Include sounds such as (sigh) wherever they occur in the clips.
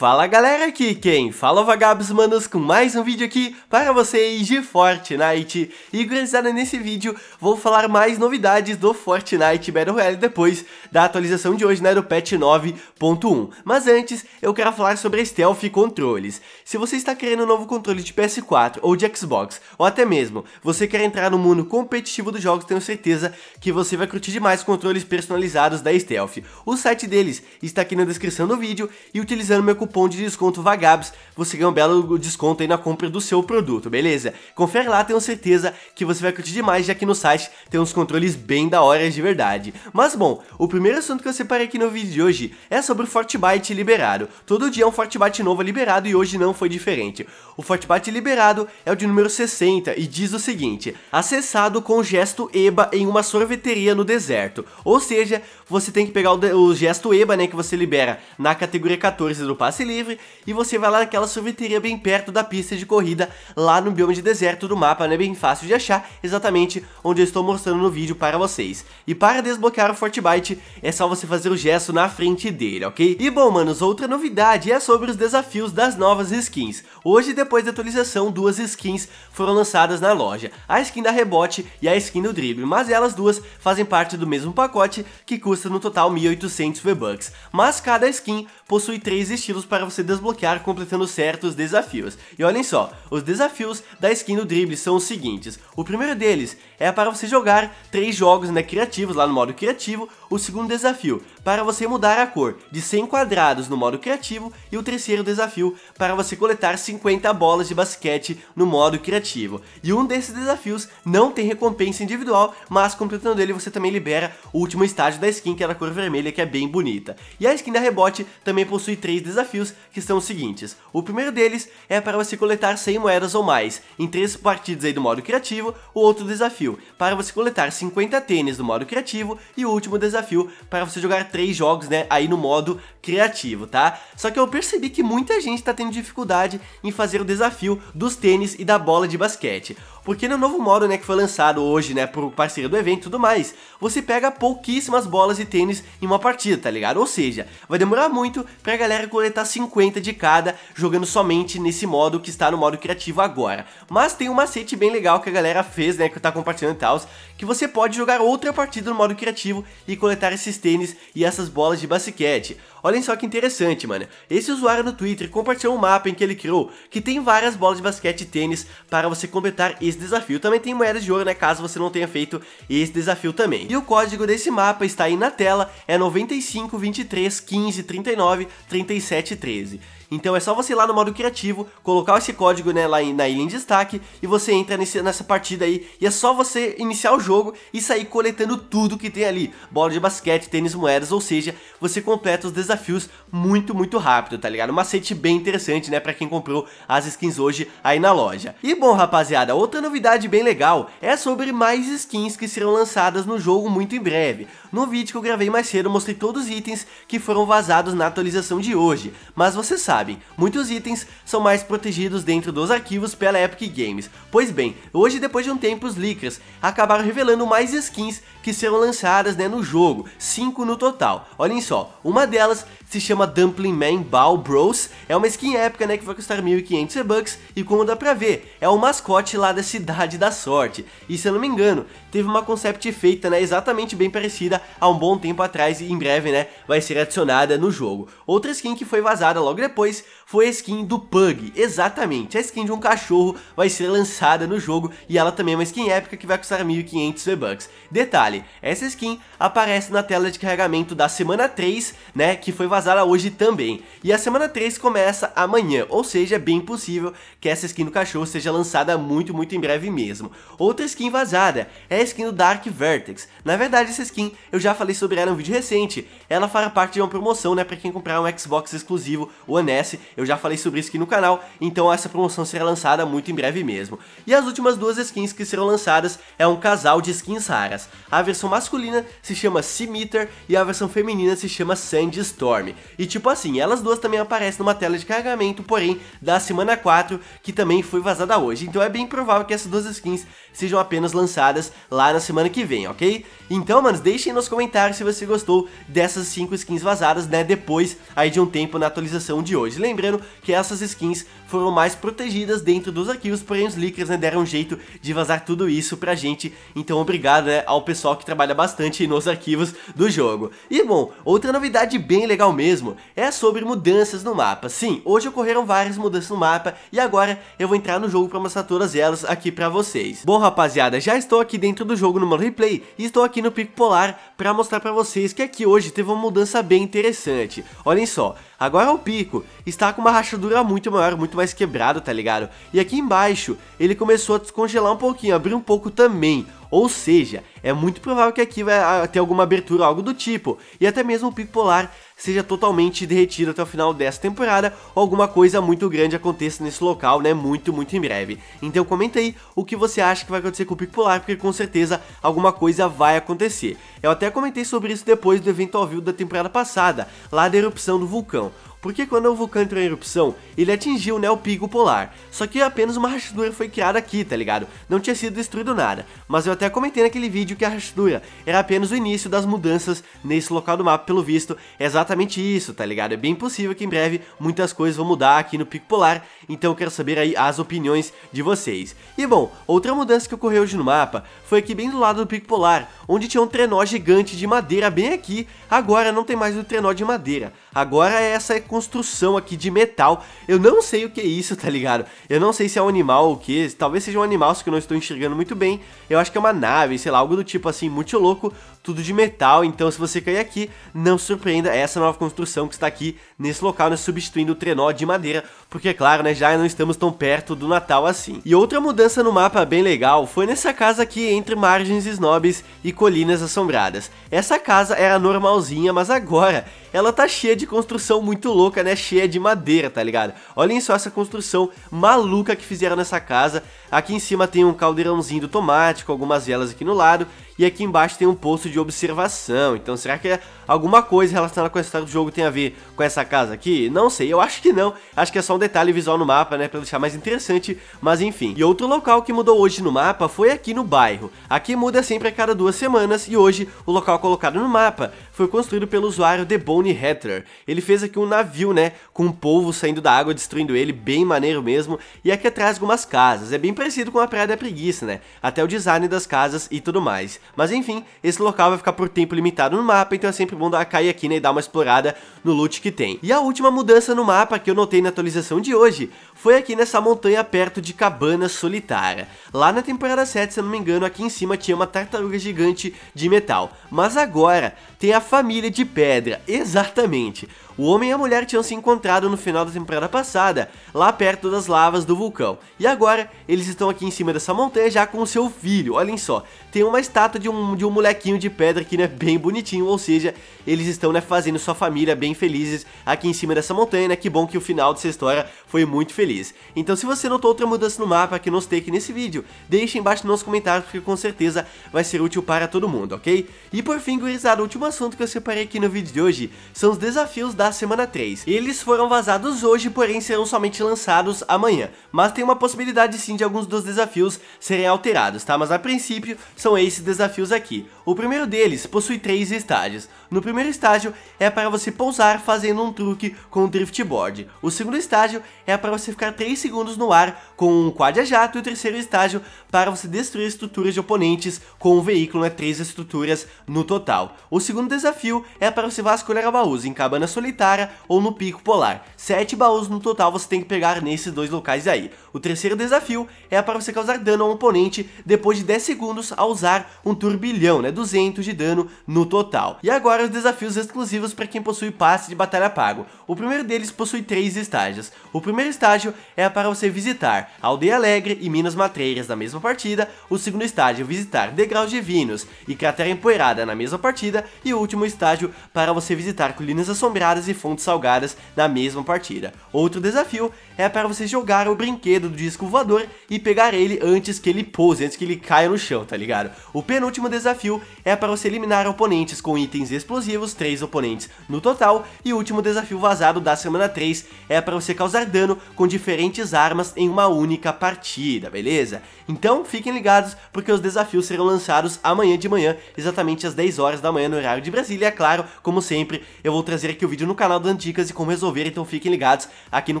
Fala galera, aqui quem fala é Vagabos Manos com mais um vídeo aqui para vocês de Fortnite. E gurizada, nesse vídeo vou falar mais novidades do Fortnite Battle Royale depois da atualização de hoje, né, do patch 9.1 Mas antes, eu quero falar sobre Stealth Controles. Se você está querendo um novo controle de PS4 ou de Xbox, ou até mesmo você quer entrar no mundo competitivo dos jogos, tenho certeza que você vai curtir demais controles personalizados da Stealth. O site deles está aqui na descrição do vídeo e utilizando meu cupom de desconto VAGABS, você ganha um belo desconto aí na compra do seu produto, beleza? Confere lá, tenho certeza que você vai curtir demais, já que no site tem uns controles bem da hora de verdade. Mas bom, o primeiro assunto que eu separei aqui no vídeo de hoje é sobre o Fortbyte liberado. Todo dia é um Fortbyte novo liberado e hoje não foi diferente. O Fortbyte liberado é o de número 60 e diz o seguinte, acessado com o gesto EBA em uma sorveteria no deserto. Ou seja, você tem que pegar o, o gesto EBA, né, que você libera na categoria 14 do passe livre e você vai lá naquela sorveteria bem perto da pista de corrida, lá no bioma de deserto do mapa, né, bem fácil de achar, exatamente onde eu estou mostrando no vídeo para vocês. E para desbloquear o Fortbyte, é só você fazer o gesto na frente dele, ok? E bom, manos, outra novidade é sobre os desafios das novas skins. Hoje, depois da atualização, duas skins foram lançadas na loja, a skin da Rebote e a skin do Drible, mas elas duas fazem parte do mesmo pacote, que custa no total 1.800 V-Bucks, mas cada skin possui três estilos para você desbloquear completando certos desafios. E olhem só, os desafios da skin do Drible são os seguintes. O primeiro deles é para você jogar três jogos né, criativos lá no modo criativo. O segundo desafio, para você mudar a cor de 100 quadrados no modo criativo. E o terceiro desafio, para você coletar 50 bolas de basquete no modo criativo. E um desses desafios não tem recompensa individual, mas completando ele você também libera o último estágio da skin, que é da cor vermelha, que é bem bonita. E a skin da Rebote também possui três desafios, que são os seguintes. O primeiro deles é para você coletar 100 moedas ou mais em três partidas aí do modo criativo. O outro desafio, para você coletar 50 tênis no modo criativo. E o último desafio, para você jogar três jogos, né, aí no modo criativo, tá? Só que eu percebi que muita gente tá tendo dificuldade em fazer o desafio dos tênis e da bola de basquete. Porque no novo modo, né, que foi lançado hoje, né, por parceiro do evento e tudo mais, você pega pouquíssimas bolas e tênis em uma partida, tá ligado? Ou seja, vai demorar muito pra galera coletar 50 de cada, jogando somente nesse modo que está no modo criativo agora. Mas tem um macete bem legal que a galera fez, né, que tá compartilhando e tal, que você pode jogar outra partida no modo criativo e coletar esses tênis e essas bolas de basquete. Olhem só que interessante, mano. Esse usuário no Twitter compartilhou um mapa em que ele criou, que tem várias bolas de basquete e tênis para você completar esse desafio. Também tem moedas de ouro, né, caso você não tenha feito esse desafio também. E o código desse mapa está aí na tela, é 95 23 15 39 37 13. Então é só você ir lá no modo criativo, colocar esse código né, lá na ilha em destaque e você entra nesse, nessa partida aí e é só você iniciar o jogo e sair coletando tudo que tem ali. Bola de basquete, tênis, moedas, ou seja, você completa os desafios muito, muito rápido, tá ligado? Um macete bem interessante, né, pra quem comprou as skins hoje aí na loja. E bom, rapaziada, outra novidade bem legal é sobre mais skins que serão lançadas no jogo muito em breve. No vídeo que eu gravei mais cedo, eu mostrei todos os itens que foram vazados na atualização de hoje, mas você sabe sabem, muitos itens são mais protegidos dentro dos arquivos pela Epic Games. Pois bem, hoje depois de um tempo os leakers acabaram revelando mais skins que serão lançadas né, no jogo, 5 no total. Olhem só, uma delas se chama Dumpling Man Ball Bros. É uma skin épica, né, que vai custar 1.500 V-Bucks e como dá pra ver, é o mascote lá da Cidade da Sorte. E se eu não me engano, teve uma concept feita, né, exatamente bem parecida há um bom tempo atrás e em breve, né, vai ser adicionada no jogo. Outra skin que foi vazada logo depois foi a skin do Pug, exatamente, a skin de um cachorro vai ser lançada no jogo e ela também é uma skin épica que vai custar 1.500 V-Bucks. Detalhe, essa skin aparece na tela de carregamento da semana 3, né, que foi vazada hoje também. E a semana 3 começa amanhã, ou seja, é bem possível que essa skin do cachorro seja lançada muito, muito em breve mesmo. Outra skin vazada é a skin do Dark Vertex. Na verdade, essa skin eu já falei sobre ela em um vídeo recente. Ela fará parte de uma promoção, né, para quem comprar um Xbox exclusivo, o One Eu já falei sobre isso aqui no canal, então essa promoção será lançada muito em breve mesmo. E as últimas duas skins que serão lançadas é um casal de skins raras. A versão masculina se chama Scimitar e a versão feminina se chama Sandstorm. E tipo assim, elas duas também aparecem numa tela de carregamento, porém, da semana 4, que também foi vazada hoje. Então é bem provável que essas duas skins sejam apenas lançadas lá na semana que vem, ok? Então, manos, deixem nos comentários se você gostou dessas 5 skins vazadas, né, depois aí de um tempo na atualização de hoje. Lembrando que essas skins foram mais protegidas dentro dos arquivos, porém os leakers né, deram um jeito de vazar tudo isso pra gente, então obrigado né, ao pessoal que trabalha bastante nos arquivos do jogo. E bom, outra novidade bem legal mesmo é sobre mudanças no mapa. Sim, hoje ocorreram várias mudanças no mapa e agora eu vou entrar no jogo pra mostrar todas elas aqui pra vocês. Bom rapaziada, já estou aqui dentro do jogo no modo replay e estou aqui no Pico Polar pra mostrar pra vocês que aqui hoje teve uma mudança bem interessante. Olhem só, Agora o pico está com uma rachadura muito maior, muito mais quebrado, tá ligado? E aqui embaixo ele começou a descongelar um pouquinho, abrir um pouco também. Ou seja, é muito provável que aqui vai ah, ter alguma abertura, algo do tipo. E até mesmo o pico polar seja totalmente derretido até o final dessa temporada ou alguma coisa muito grande aconteça nesse local, né, muito, muito em breve. Então comenta aí o que você acha que vai acontecer com o Pico Polar, porque com certeza alguma coisa vai acontecer. Eu até comentei sobre isso depois do evento ao vivo da temporada passada, lá da erupção do vulcão porque quando o vulcão entrou em erupção, ele atingiu né, o pico polar. Só que apenas uma rachadura foi criada aqui, tá ligado? Não tinha sido destruído nada. Mas eu até comentei naquele vídeo que a rachadura era apenas o início das mudanças nesse local do mapa, pelo visto. É exatamente isso, tá ligado? É bem possível que em breve muitas coisas vão mudar aqui no pico polar. Então eu quero saber aí as opiniões de vocês. E bom, outra mudança que ocorreu hoje no mapa foi aqui bem do lado do pico polar, onde tinha um trenó gigante de madeira bem aqui. Agora não tem mais o trenó de madeira. Agora é essa construção aqui de metal. Eu não sei o que é isso, (laughs) tá ligado? Eu não sei se é um animal ou o que. Talvez seja um animal, só que eu não estou enxergando muito bem. Eu acho que é uma nave, sei lá, algo do tipo assim, muito louco. Tudo de metal, então se você cair aqui, não surpreenda, essa nova construção que está aqui nesse local, né, substituindo o trenó de madeira, porque é claro, né, já não estamos tão perto do Natal assim. E outra mudança no mapa bem legal foi nessa casa aqui entre margens snobs e colinas assombradas. Essa casa era normalzinha, mas agora ela tá cheia de construção muito louca, né? Cheia de madeira, tá ligado? Olhem só essa construção maluca que fizeram nessa casa. Aqui em cima tem um caldeirãozinho do tomate, com algumas velas aqui no lado. E aqui embaixo tem um posto de observação. Então será que é alguma coisa relacionada com a história do jogo tem a ver com essa casa aqui? Não sei, eu acho que não. Acho que é só um detalhe visual no mapa, né? Pra deixar mais interessante. Mas enfim. E outro local que mudou hoje no mapa foi aqui no bairro. Aqui muda sempre a cada duas semanas. E hoje o local colocado no mapa foi construído pelo usuário The Bone Hatter. Ele fez aqui um navio, né? Com um polvo saindo da água, destruindo ele. Bem maneiro mesmo. E aqui atrás algumas casas. É bem parecido com a Praia da Preguiça, né? Até o design das casas e tudo mais. Mas enfim, esse local vai ficar por tempo limitado no mapa, então é sempre bom dar cair aqui né, e dar uma explorada no loot que tem. E a última mudança no mapa que eu notei na atualização de hoje foi aqui nessa montanha perto de Cabana Solitária. Lá na temporada 7, se eu não me engano, aqui em cima tinha uma tartaruga gigante de metal. Mas agora tem a família de pedra, exatamente. O homem e a mulher tinham se encontrado no final da temporada passada, lá perto das lavas do vulcão. E agora, eles estão aqui em cima dessa montanha já com o seu filho, olhem só. Tem uma estátua de um, de um molequinho de pedra aqui, né, bem bonitinho, ou seja, eles estão, né, fazendo sua família bem felizes aqui em cima dessa montanha, né, que bom que o final dessa história foi muito feliz. Então se você notou outra mudança no mapa que não aqui nesse vídeo, deixe embaixo nos comentários, porque com certeza vai ser útil para todo mundo, ok? E por fim, gurizada, o último assunto que eu separei aqui no vídeo de hoje são os desafios da semana 3. Eles foram vazados hoje, porém serão somente lançados amanhã. Mas tem uma possibilidade sim de alguns dos desafios serem alterados, tá? Mas a princípio são esses desafios aqui. O primeiro deles possui três estágios. No primeiro estágio é para você pousar fazendo um truque com o driftboard. O segundo estágio é para você ficar 3 segundos no ar com um quad a jato e o terceiro estágio para você destruir estruturas de oponentes com um veículo, né, três estruturas no total. O segundo desafio é para você vasculhar baús em cabana solitária ou no pico polar. Sete baús no total você tem que pegar nesses dois locais aí. O terceiro desafio é para você causar dano a um oponente depois de 10 segundos a usar um turbilhão, né, 200 de dano no total. E agora os desafios exclusivos para quem possui passe de batalha pago. O primeiro deles possui três estágios. O primeiro estágio é para você visitar Aldeia Alegre e Minas Matreiras na mesma partida. O segundo estágio é visitar Degraus Divinos e Cratera Empoeirada na mesma partida. E o estágio para você visitar Colinas Assombradas e Fontes Salgadas na mesma partida. Outro desafio é para você jogar o brinquedo do disco voador e pegar ele antes que ele pouse, antes que ele caia no chão, tá ligado? O penúltimo desafio é para você eliminar oponentes com itens explosivos, 3 oponentes no total, e o último desafio vazado da semana 3 é para você causar dano com diferentes armas em uma única partida, beleza? Então fiquem ligados porque os desafios serão lançados amanhã de manhã, exatamente às 10 horas da manhã no horário de Brasília Brasília. É claro, como sempre, eu vou trazer aqui o vídeo no canal das Dicas e como resolver, então fiquem ligados aqui no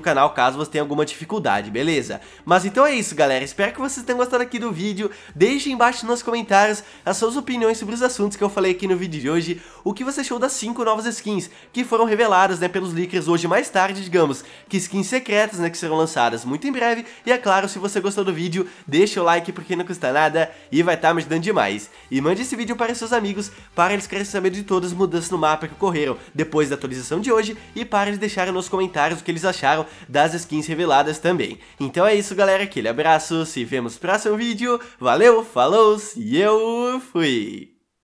canal caso você tenha alguma dificuldade, beleza? Mas então é isso, galera. Espero que vocês tenham gostado aqui do vídeo. Deixem embaixo nos comentários as suas opiniões sobre os assuntos que eu falei aqui no vídeo de hoje. O que você achou das 5 novas skins que foram reveladas, né, pelos leakers hoje mais tarde, digamos, que skins secretas, né, que serão lançadas muito em breve. E é claro, se você gostou do vídeo, deixa o like porque não custa nada e vai estar tá me ajudando demais. E mande esse vídeo para seus amigos para eles querem saber de todas as mudanças no mapa que ocorreram depois da atualização de hoje e para eles deixarem nos comentários o que eles acharam das skins reveladas também. Então é isso, galera. Aquele abraço, se vemos no próximo vídeo. Valeu, falou e eu fui!